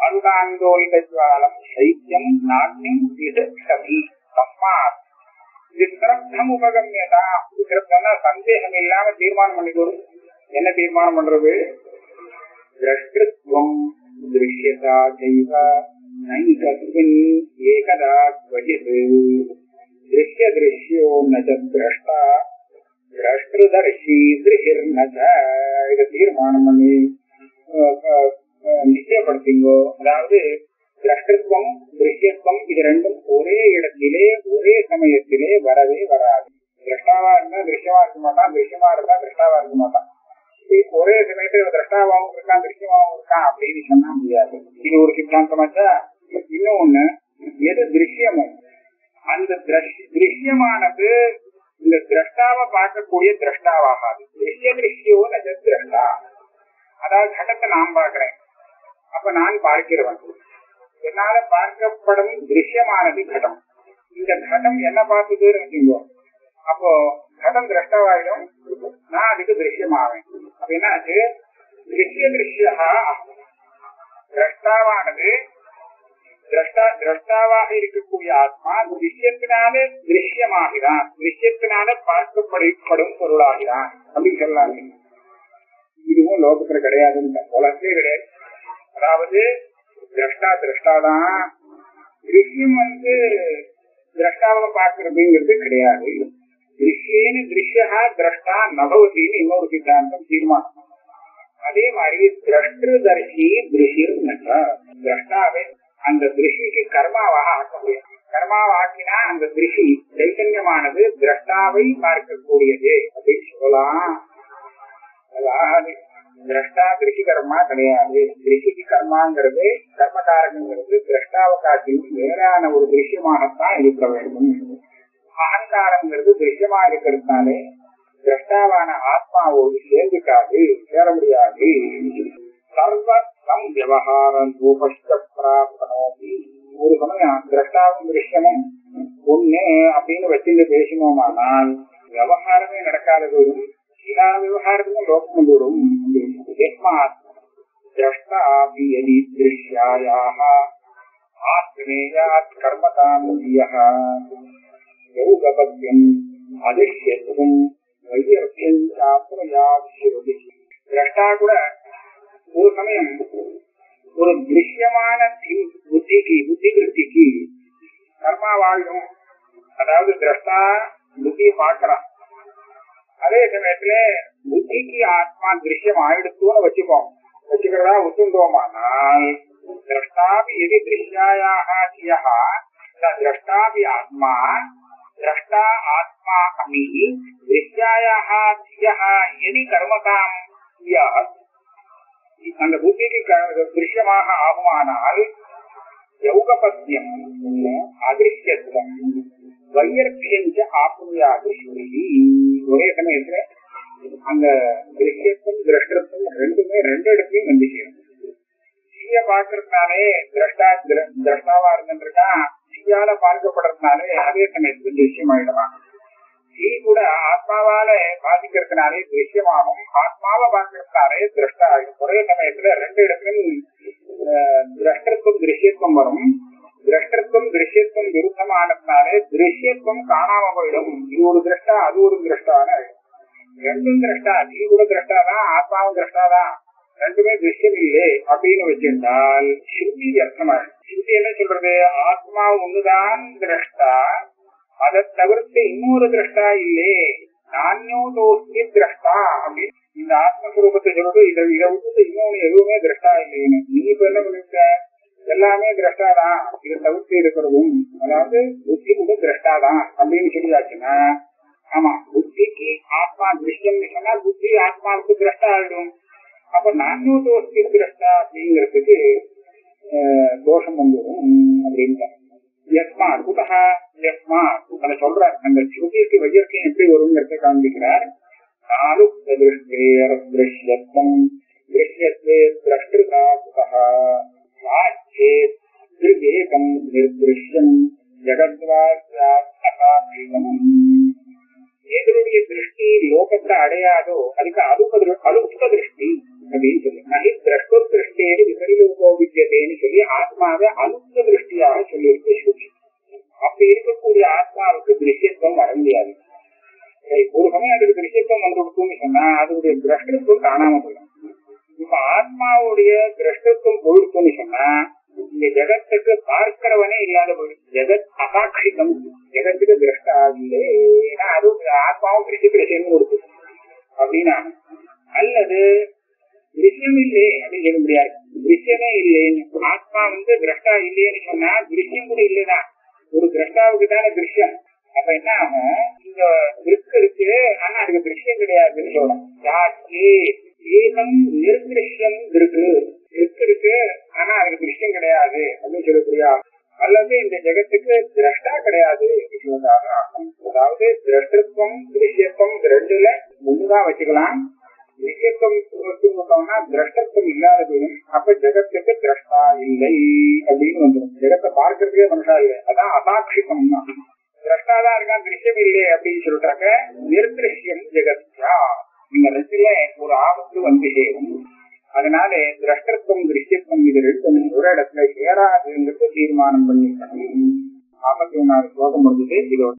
Speaker 2: அருடாந்தோலிதஜ்வாலம் சைத்தியம் நாட்டின் விதக்ஷதி சம்மா விக்கிரம் உபகமியதா அப்படிங்கிறதுனா சந்தேகம் இல்லாம தீர்மானம் பண்ணிக்கணும் என்ன தீர்மானம் பண்றது? திரஷ்டத்துவம் திருஷ்யதா தெய்வ நைகஸ்மின் ஏகதா துவஜது. திருஷ்ய திருஷ்யோ நஷ்டா திரஷ்டதர்ஷி திருஷிர் நத தீர்மானம் பண்ணி நிச்சயப்படுத்திங்கோ. அதாவது திரஷ்டத்துவம் திருஷ்யத்துவம் இது ரெண்டும் ஒரே இடத்திலே ஒரே சமயத்திலே வரவே வராது. திரஷ்டாவா இருந்தா திருஷ்யமா இருக்க மாட்டான் திருஷ்யமா இருந்தா திருஷ்டாவா இருக்க மாட்டான். இது ஒரே சமயத்துல திரஷ்டாவாவும் இருக்கான் திருஷ்யமாவும் இருக்கான் அப்படின்னு சொன்னா முடியாது. இது ஒரு சித்தாந்தமாச்சா இன்னொன்னு எது திருஷ்யமோ அந்த திருஷ்யமானது இந்த திரஷ்டாவை பார்க்கக்கூடிய திரஷ்டாவாகாது. திருஷ்ய திருஷ்யோ நஜ திரஷ்டா? அதாவது கடத்தை நான் பாக்குறேன் அப்ப நான் பார்க்கிறவன். என்னால பார்க்கப்படும் திருஷ்யமானது கடம் இந்த கடம் என்ன பார்த்ததுன்னு வச்சுக்கோ அப்போ கடம் திரஷ்டவாயிடும் நான் அதுக்கு திருஷ்யமாவேன். அப்படின்னா அது திருஷ்ய திருஷ்யா திரஷ்டாவானது திரஷ்டா திரஷ்டாவாக இருக்கக்கூடிய ஆத்மா திருஷ்யத்தினாலே திருஷ்யமாகிறான். விஷயத்தினால பார்க்கப்படப்படும் பொருளாகிறான் அப்படின்னு சொல்லலாம் இதுவும் லோகத்துல கிடையாதுன்னு உலகத்திலே கிடையாது. அதாவது திரஷ்டா திரஷ்டாதான் திருஷ்யம் வந்து திரஷ்டாவை பார்க்கறதுங்கிறது கிடையாது. திருஷ்யேன்னு திருஷ்யா திரஷ்டா நபவத்தின்னு இன்னொரு சித்தாந்தம் தீர்மானம். அதே மாதிரி திரஷ்டதர்ஷி திருஷ்யம் திரஷ்டாவை அந்த திருஷ்டிக்கு கர்மாவாக ஆக்க முடியும் கர்மாவாக்கினா அந்த திருஷி சைத்தன்யமானது திரஷ்டாவை பார்க்கக்கூடியது அப்படின்னு சொல்லலாம். அதாவது திரஷ்டா கிருஷி கர்மா கிடையாது கிருஷிக்கு கர்மாங்கிறது கர்மகாரங்கிறது திரஷ்டாவை காட்டிலும் வேறான ஒரு திருஷ்யமாகத்தான் இருக்க வேண்டும் அகங்காரங்கிறது திருஷ்யமா இருக்கிறதுனாலே திரஷ்டாவான ஆத்மாவோடு சேர்ந்துக்காது சேர முடியாது சர்வ விவகாரம் ரூபஸ்தனோபி ஒரு சமயம் திரஷ்டாவும் திருஷ்யமும் ஒண்ணு அப்படின்னு வச்சுட்டு பேசினோமானால் விவகாரமே நடக்காதது எல்லா விவகாரத்துக்கும் லோகம் வந்துவிடும் யஸ்மாத் திரஷ்டாபி யதி திருஷ்யாயாக ஆத்மேயாத் கர்மகாமுதியः யௌகபத்யம் அதிஷ்யத்துவம் வையர்த்தியம் சாப்னயாத் சிறுதி திரஷ்டா கூட ஒரு சமயம் ஒரு திருஷ்யமான தி- புத்திக்கு புத்தி விருத்திக்கு கர்மா வாழும் அதாவது திரஷ்டா புத்தியை பார்க்கிறான் அதே சமயத்துல புத்திக்கு ஆத்மா திருஷ்யம் ஆயிடுத்துன்னு வச்சுப்போம் வச்சுக்கிறதா ஒத்துண்டோமானால் திரஷ்டாபி எதி திருஷ்யாயாக தியா திரஷ்டாபி ஆத்மா திரஷ்டா ஆத்மா அபி திருஷ்யாயாக தியா எதி கர்மகாம் சியாத் அந்த புத்திக்கு க- திருஷ்யமாக ஆகுமானால் யௌகபத்தியம் அதிருஷ்யத்துவம் வையர்த்தியஞ்ச ஆத்மையாக சொல்லி ஒரே சமயத்துல அந்த திருஷ்யத்தும் திரஷ்டத்தும் ரெண்டுமே ரெண்டு இடத்துலயும் வந்து சேரும் தீய பாக்குறதுனாலே திரஷ்டா திரஷ்டாவா இருந்துருக்கான் தீயால பார்க்கப்படுறதுனாலே அதே சமயத்துல திருஷ்யமாயிடுவான் தீ கூட ஆத்மாவால பாதிக்கிறதுனாலே திருஷ்யமாகும் ஆத்மாவை பார்க்கறதுனாலே திரஷ்டா ஆகும் ஒரே சமயத்துல ரெண்டு இடத்துலயும் அஹ், திரஷ்டத்துவம் திருஷ்யத்துவம் வரும். திரஷ்டத்துவம் திருஷ்யத்துவம் விருத்தமானதுனாலே திருஷ்யத்துவம் காணாம போயிடும். இது ஒரு திரஷ்டா அது ஒரு திரஷ்டான்னு ரெண்டும் திரஷ்டா நீ கூட திரஷ்டாதான் ஆத்மாவும் திரஷ்டாதான் ரெண்டுமே திருஷ்யம் இல்லையே அப்படின்னு வச்சிருந்தால் ஸ்ருதி அர்த்தமா? ஸ்ருதி என்ன சொல்றது? ஆத்மா ஒண்ணுதான் திரஷ்டா. அதை தவிர்த்து இன்னொரு திரஷ்டா இல்லே. நானியோதோஸ்தி திரஷ்டா அப்படின்னு. இந்த ஆத்மஸ்வரூபத்தை சொல்றது இதை இதை விட்டு இன்னொன்னு எதுவுமே திரஷ்டா இல்லைன்னு. நீ இப்ப என்ன பண்ணிருக்க? எல்லாமே திரஷ்டாதான். இதை தவிர்த்து இருக்கிறதும். அதாவது புத்தி கூட திரஷ்டாதான். அப்படின்னு சொல்லியாச்சுன்னா ஆமா புத்திக்கு ஆத்மா திருஷ்டம் சொன்னா புத்தி ஆத்மாவுக்கு திரஷ்டா ஆயிடும் அப்ப நானியோதோஸ்தி திரஷ்டா அப்படிங்கிறதுக்கு தோஷம் வந்துடும் அப்படின்ட்டு யஸ்மா குதா யஸ்மா அதை சொல்றார். அந்த ஸ்ருதிக்கு வையர்க்கம் எப்படி வருங்கிறத காண்பிக்கிறார். நாலு திருஷ்டேர் திருஷ்யத்தம் திருஷ்யத்தே திரஷ்டிருதா குதா வாச்சே திருவேகம் நிர்திருஷ்யம் ஜெகத்வாசாத்மம் எங்களுடைய திருஷ்டி லோகத்தை அடையாதோ அதுக்கு அலுப்ப அலுப்த திருஷ்டி அப்படின்னு சொல்லி நகி திரஷ்ட திருஷ்டேது விபரிலோகோ வித்தியதேன்னு சொல்லி ஆத்மாவை அலுப்த திருஷ்டியாக சொல்லியிருக்கு ஸ்ருதி அப்படி இருக்கக்கூடிய ஆத்மாவுக்கு திருஷ்யத்துவம் வர முடியாது சரி, ஒரு சமயம் அதுக்கு திருஷ்யத்துவம் வந்துருக்குன்னு சொன்னா அதனுடைய திரஷ்டத்துவம் காணாம போயிடும் இப்ப ஆத்மாவுடைய திரஷ்டத்துவம் போயிடுச்சுன்னு சொன்னா இந்த ஜெகத்துக்கு பார்க்கிறவனே இல்லாத போயிடும் ஜெகத் அசாட்சிகம் ஜெகத்துக்கு திரஷ்டா இல்லை ஏன்னா அது ஆத்மாவும் திருஷ்யத்துல சேர்ந்து கொடுத்து அப்படின்னா அல்லது திருஷ்யம் இல்லை அப்படின்னு சொல்ல முடியாது. திருஷ்யமே இல்லைன்னு ஆத்மா வந்து திரஷ்டா இல்லையேன்னு சொன்னா திருஷ்யம் கூட இல்லைதான். ஒரு திரஷ்டாவுக்கு தானே திருஷ்யம் அப்ப என்ன ஆகும்? இங்க இருக்கு இருக்கு ஆனா அதுக்கு திருஷ்யம் கிடையாதுன்னு சொல்லணும். யாருக்கு ஏகம் நிர்திருஷ்யம் இருக்கு. இருக்கு ஆனா அதுக்கு திருஷ்யம் கிடையாது அப்படின்னு சொல்லக்கூடியா அல்லது இந்த ஜெகத்துக்கு திரஷ்டா கிடையாது அதாவது திரஷ்டத்துவம் திருஷ்யத்துவம் ரெண்டுல ஒண்ணுதான் வச்சுக்கலாம். திருஷ்யத்துவம் ஒத்துக்கொண்டோம்னா திரஷ்டத்துவம் இல்லாத அப்ப ஜெகத்துக்கு திரஷ்டா இல்லை அப்படின்னு வந்துடும் ஜெகத்தை பார்க்கறதுக்கே மனுஷா இல்லை. அதான் அசாட்சிகம்னா திரஷ்டாதான் இருக்கான் திருஷ்யம் இல்லை அப்படின்னு சொல்லிட்டாக்க நிர்திருஷ்யம் ஜெகத்யா. இந்த ரெண்டுல ஒரு ஆபத்து வந்து சேரும். அதனால திரஷ்டத்துவம் திருஷ்யத்துவம் இது ரெண்டும் ஒரு இடத்துல சேராதுங்கிறது தீர்மானம் பண்ணிக்கணும். நாற்பத்தி ஒன்னாவது ஸ்லோகம் முடிஞ்சது இதோட